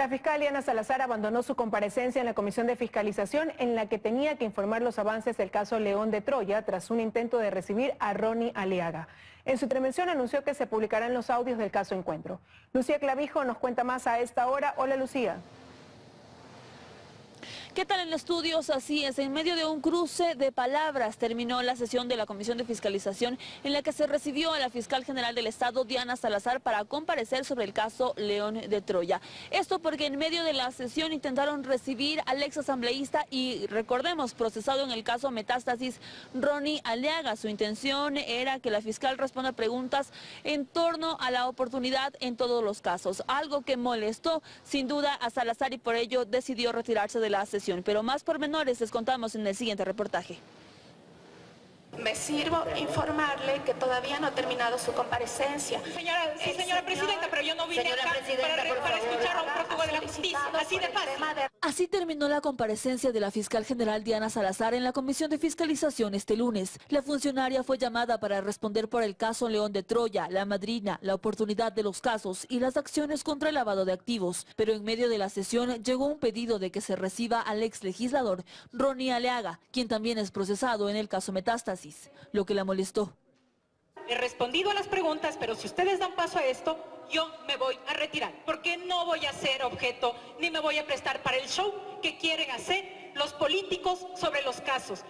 La fiscal Diana Salazar abandonó su comparecencia en la Comisión de Fiscalización en la que tenía que informar los avances del caso León de Troya tras un intento de recibir a Ronnie Aliaga. En su intervención anunció que se publicarán los audios del caso Encuentro. Lucía Clavijo nos cuenta más a esta hora. Hola Lucía. ¿Qué tal en estudios? Así es, en medio de un cruce de palabras terminó la sesión de la Comisión de Fiscalización en la que se recibió a la fiscal general del Estado, Diana Salazar, para comparecer sobre el caso León de Troya. Esto porque en medio de la sesión intentaron recibir al ex asambleísta y, recordemos, procesado en el caso Metástasis, Ronnie Aliaga. Su intención era que la fiscal responda preguntas en torno a la oportunidad en todos los casos, algo que molestó sin duda a Salazar y por ello decidió retirarse de la sesión pero más pormenores les contamos en el siguiente reportaje. Me sirvo informarle que todavía no ha terminado su comparecencia. Señora, sí, señora presidenta, pero yo no vine acá para, escuchar a un prófugo de la justicia, así de fácil. Así terminó la comparecencia de la fiscal general Diana Salazar en la Comisión de Fiscalización este lunes. La funcionaria fue llamada para responder por el caso León de Troya, la madrina, la oportunidad de los casos y las acciones contra el lavado de activos. Pero en medio de la sesión llegó un pedido de que se reciba al ex legislador Ronnie Aleaga, quien también es procesado en el caso Metástasis lo que la molestó. He respondido a las preguntas, pero si ustedes dan paso a esto, yo me voy a retirar, porque no voy a ser objeto ni me voy a prestar para el show que quieren hacer los políticos sobre los casos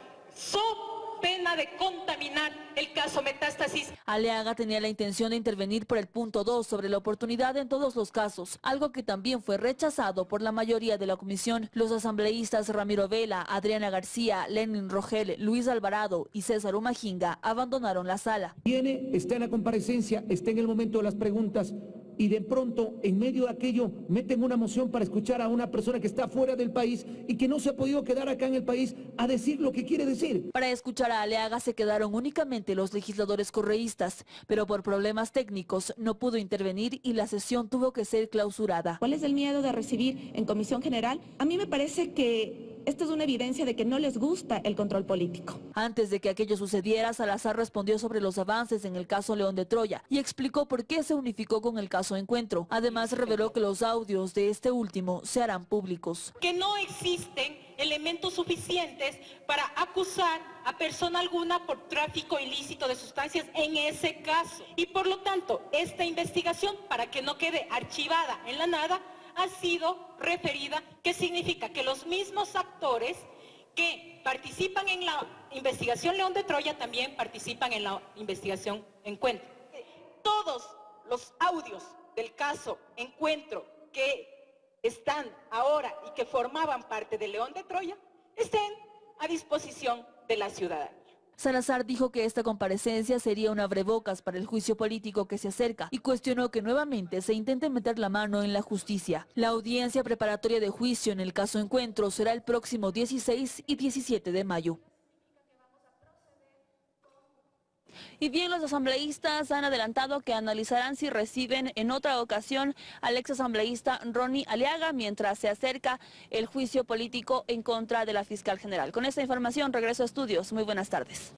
pena de contaminar el caso Metástasis. Aleaga tenía la intención de intervenir por el punto 2 sobre la oportunidad en todos los casos, algo que también fue rechazado por la mayoría de la comisión. Los asambleístas Ramiro Vela, Adriana García, Lenin Rogel, Luis Alvarado y César Umajinga abandonaron la sala. Viene, está en la comparecencia, está en el momento de las preguntas y de pronto en medio de aquello meten una moción para escuchar a una persona que está fuera del país y que no se ha podido quedar acá en el país a decir lo que quiere decir. Para escuchar a Aleaga se quedaron únicamente los legisladores correístas, pero por problemas técnicos no pudo intervenir y la sesión tuvo que ser clausurada. ¿Cuál es el miedo de recibir en Comisión General? A mí me parece que esto es una evidencia de que no les gusta el control político. Antes de que aquello sucediera, Salazar respondió sobre los avances en el caso León de Troya y explicó por qué se unificó con el caso Encuentro. Además, reveló que los audios de este último se harán públicos. Que no existen elementos suficientes para acusar a persona alguna por tráfico ilícito de sustancias en ese caso. Y por lo tanto, esta investigación, para que no quede archivada en la nada, ha sido referida, que significa que los mismos actores que participan en la investigación León de Troya también participan en la investigación Encuentro. Todos los audios del caso Encuentro que están ahora y que formaban parte de León de Troya estén a disposición de la ciudadanía. Salazar dijo que esta comparecencia sería una abrebocas para el juicio político que se acerca y cuestionó que nuevamente se intente meter la mano en la justicia. La audiencia preparatoria de juicio en el caso Encuentro será el próximo 16 y 17 de mayo. Y bien, los asambleístas han adelantado que analizarán si reciben en otra ocasión al ex asambleísta Ronnie Aliaga mientras se acerca el juicio político en contra de la fiscal general. Con esta información regreso a estudios. Muy buenas tardes.